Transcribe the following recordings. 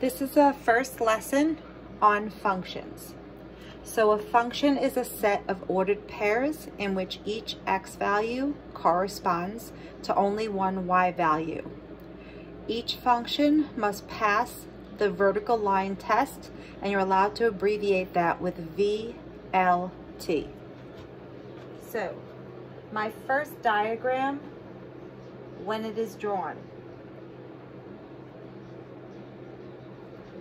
This is a first lesson on functions. So a function is a set of ordered pairs in which each x value corresponds to only one y value. Each function must pass the vertical line test and you're allowed to abbreviate that with VLT. So my first diagram when it is drawn.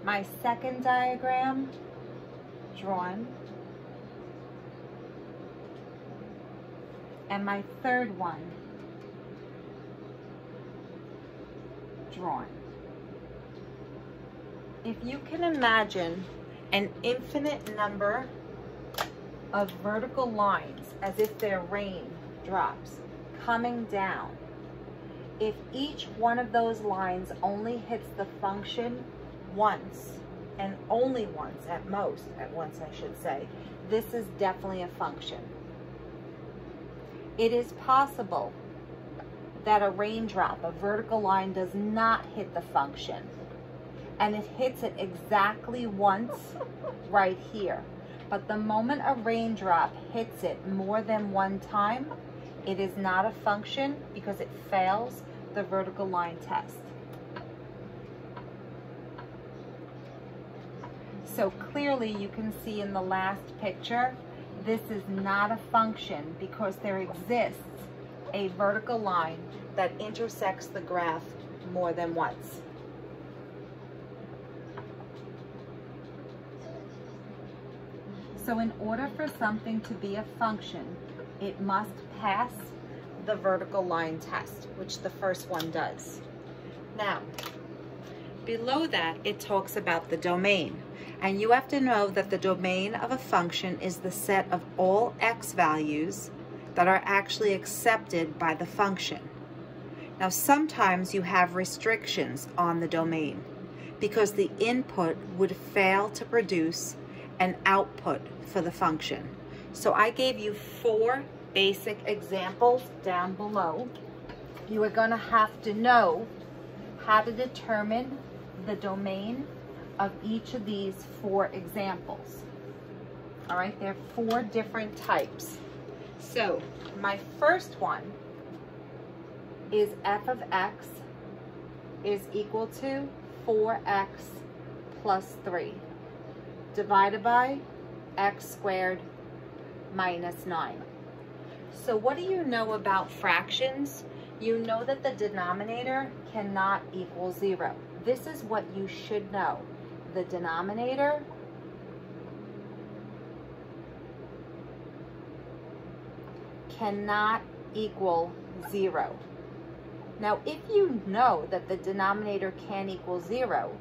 My second diagram drawn. And my third one drawn. If you can imagine an infinite number of vertical lines as if they're rain drops coming down, if each one of those lines only hits the function once, and only once at most, at once I should say, this is definitely a function. It is possible that a raindrop, a vertical line, does not hit the function. And it hits it exactly once right here. But the moment a raindrop hits it more than one time, it is not a function because it fails the vertical line test. So clearly you can see in the last picture, this is not a function because there exists a vertical line that intersects the graph more than once. So in order for something to be a function, it must pass the vertical line test, which the first one does. Now, below that, it talks about the domain. And you have to know that the domain of a function is the set of all x values that are actually accepted by the function. Now sometimes you have restrictions on the domain because the input would fail to produce an output for the function. So I gave you four basic examples down below. You are going to have to know how to determine the domain of each of these four examples. All right, there are four different types. So my first one is f of x is equal to 4x plus 3 divided by x squared minus 9. So what do you know about fractions? You know that the denominator cannot equal 0. This is what you should know the denominator cannot equal zero. Now, if you know that the denominator can equal zero,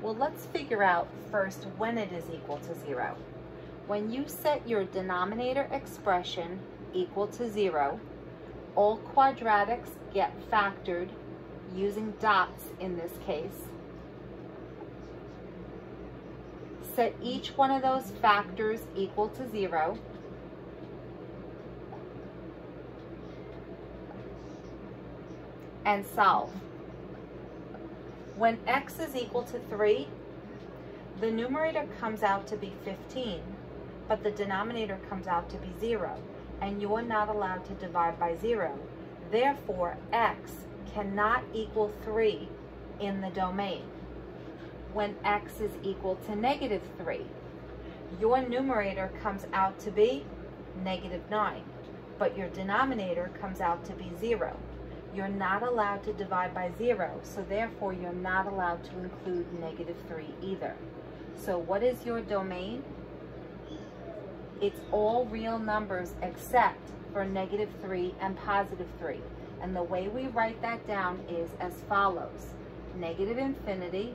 well, let's figure out first when it is equal to zero. When you set your denominator expression equal to zero, all quadratics get factored using dots in this case, set each one of those factors equal to zero. and solve. When x is equal to 3, the numerator comes out to be 15, but the denominator comes out to be 0, and you are not allowed to divide by 0. Therefore, x cannot equal 3 in the domain when x is equal to negative 3. Your numerator comes out to be negative 9, but your denominator comes out to be 0. You're not allowed to divide by 0, so therefore you're not allowed to include negative 3 either. So what is your domain? It's all real numbers except for negative 3 and positive 3. And the way we write that down is as follows. Negative infinity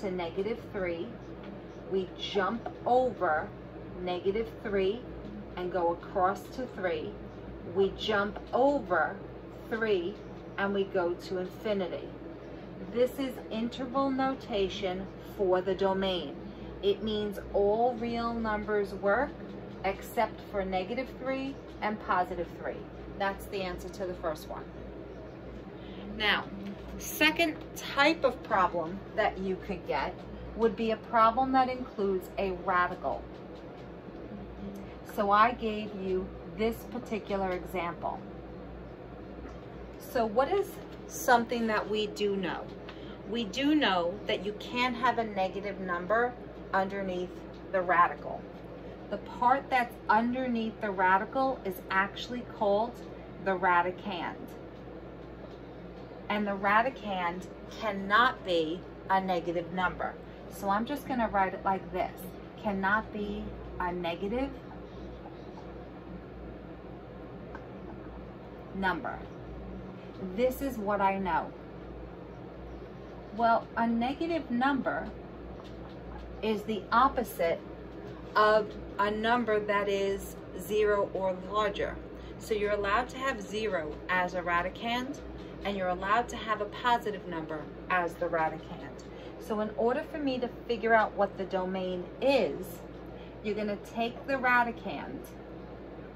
to negative 3. We jump over negative 3 and go across to 3. We jump over 3 and we go to infinity. This is interval notation for the domain. It means all real numbers work except for negative 3 and positive 3. That's the answer to the first one. Now, second type of problem that you could get would be a problem that includes a radical. So I gave you this particular example. So what is something that we do know? We do know that you can't have a negative number underneath the radical. The part that's underneath the radical is actually called the radicand. And the radicand cannot be a negative number. So I'm just going to write it like this. Cannot be a negative number. This is what I know. Well, a negative number is the opposite of a number that is zero or larger. So you're allowed to have zero as a radicand, and you're allowed to have a positive number as the radicand. So in order for me to figure out what the domain is, you're gonna take the radicand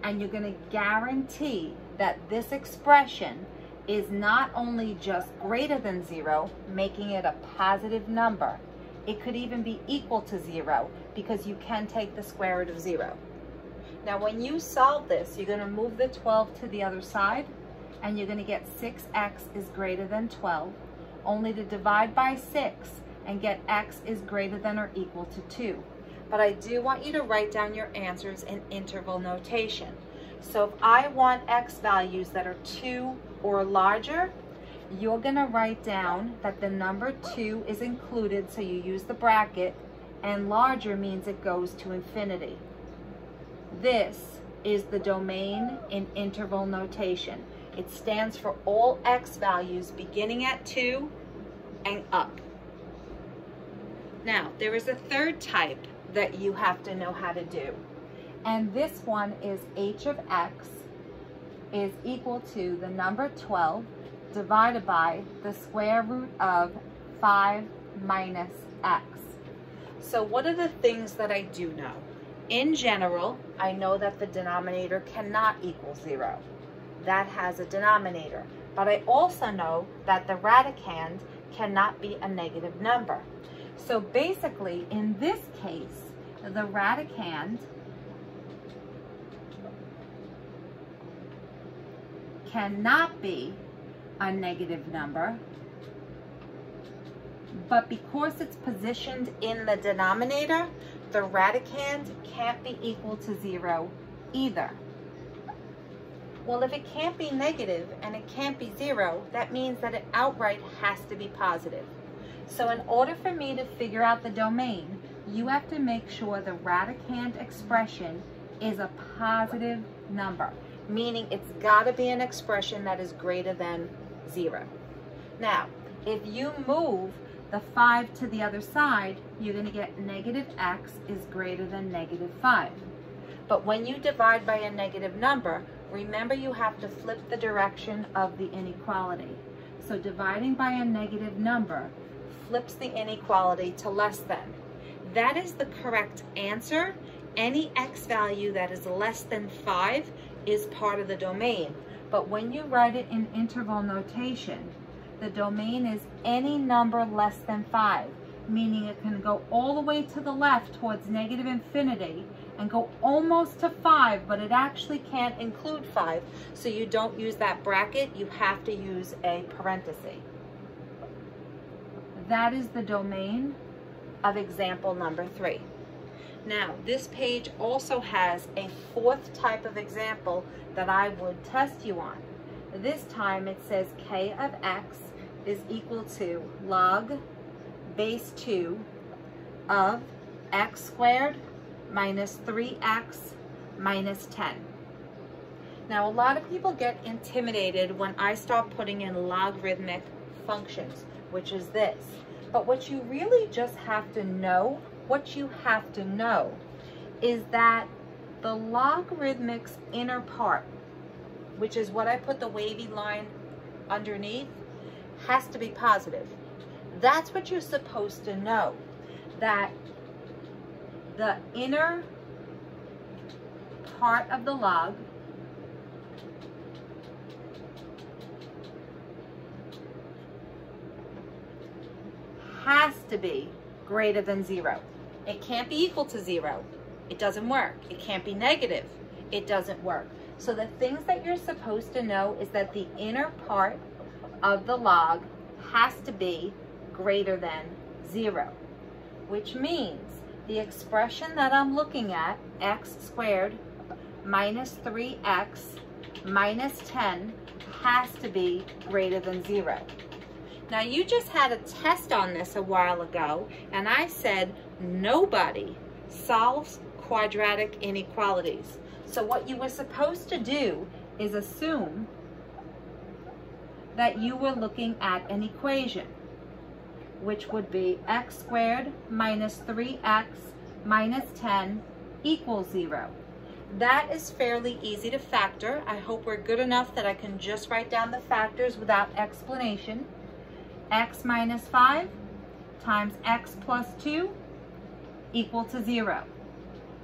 and you're gonna guarantee that this expression is not only just greater than zero, making it a positive number, it could even be equal to zero because you can take the square root of zero. Now when you solve this, you're gonna move the 12 to the other side and you're gonna get 6x is greater than 12, only to divide by six and get x is greater than or equal to two. But I do want you to write down your answers in interval notation. So if I want x values that are 2 or larger, you're going to write down that the number 2 is included, so you use the bracket, and larger means it goes to infinity. This is the domain in interval notation. It stands for all x values beginning at 2 and up. Now, there is a third type that you have to know how to do. And this one is h of x is equal to the number 12 divided by the square root of 5 minus x. So what are the things that I do know? In general, I know that the denominator cannot equal 0. That has a denominator. But I also know that the radicand cannot be a negative number. So basically, in this case, the radicand cannot be a negative number, but because it's positioned in the denominator, the radicand can't be equal to zero either. Well, if it can't be negative and it can't be zero, that means that it outright has to be positive. So in order for me to figure out the domain, you have to make sure the radicand expression is a positive number meaning it's got to be an expression that is greater than zero. Now, if you move the 5 to the other side, you're to get negative x is greater than negative 5. But when you divide by a negative number, remember you have to flip the direction of the inequality. So dividing by a negative number flips the inequality to less than. That is the correct answer. Any x value that is less than 5 is part of the domain. But when you write it in interval notation, the domain is any number less than 5, meaning it can go all the way to the left towards negative infinity and go almost to 5, but it actually can't include 5. So you don't use that bracket, you have to use a parenthesis. That is the domain of example number 3. Now, this page also has a fourth type of example that I would test you on. This time it says k of x is equal to log base 2 of x squared minus 3x minus 10. Now, a lot of people get intimidated when I start putting in logarithmic functions, which is this. But what you really just have to know what you have to know is that the logarithmic's inner part, which is what I put the wavy line underneath, has to be positive. That's what you're supposed to know, that the inner part of the log has to be greater than zero. It can't be equal to zero. It doesn't work. It can't be negative. It doesn't work. So the things that you're supposed to know is that the inner part of the log has to be greater than zero, which means the expression that I'm looking at, x squared minus 3x minus 10 has to be greater than zero. Now you just had a test on this a while ago and I said nobody solves quadratic inequalities. So what you were supposed to do is assume that you were looking at an equation, which would be x squared minus 3x minus 10 equals 0. That is fairly easy to factor. I hope we're good enough that I can just write down the factors without explanation. x minus 5 times x plus 2 equal to 0.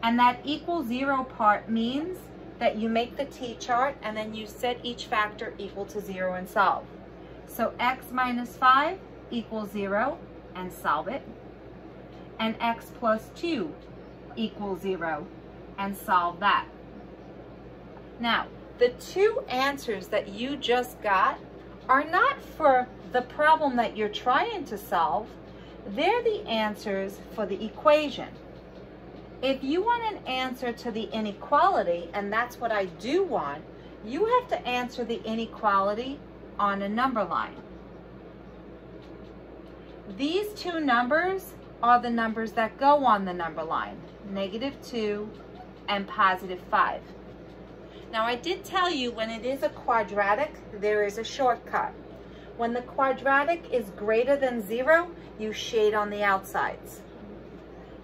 And that equal 0 part means that you make the t-chart and then you set each factor equal to 0 and solve. So x minus 5 equals 0 and solve it. And x plus 2 equals 0 and solve that. Now, the two answers that you just got are not for the problem that you're trying to solve. They're the answers for the equation. If you want an answer to the inequality, and that's what I do want, you have to answer the inequality on a number line. These two numbers are the numbers that go on the number line, negative 2 and positive 5. Now I did tell you when it is a quadratic, there is a shortcut. When the quadratic is greater than 0, you shade on the outsides.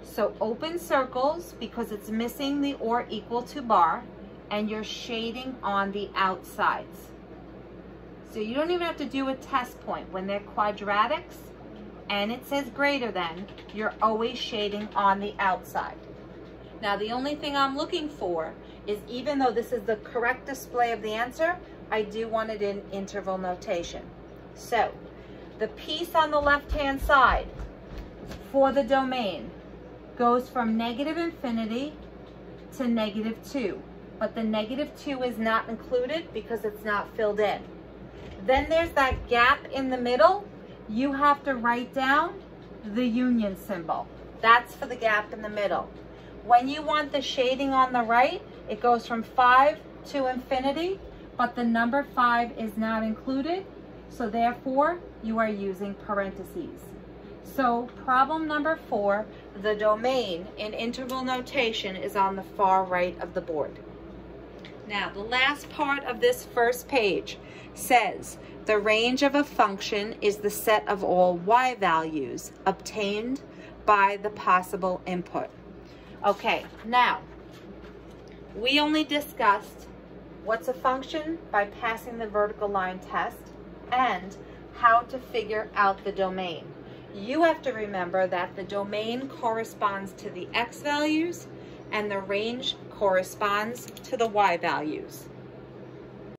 So open circles because it's missing the or equal to bar and you're shading on the outsides. So you don't even have to do a test point. When they're quadratics and it says greater than, you're always shading on the outside. Now the only thing I'm looking for is even though this is the correct display of the answer, I do want it in interval notation. So the piece on the left-hand side for the domain goes from negative infinity to negative 2. But the negative 2 is not included because it's not filled in. Then there's that gap in the middle. You have to write down the union symbol. That's for the gap in the middle. When you want the shading on the right, it goes from 5 to infinity, but the number 5 is not included, so therefore you are using parentheses. So problem number 4, the domain in interval notation is on the far right of the board. Now, the last part of this first page says, the range of a function is the set of all y values obtained by the possible input. Okay, now, we only discussed what's a function by passing the vertical line test and how to figure out the domain. You have to remember that the domain corresponds to the x values and the range corresponds to the y values.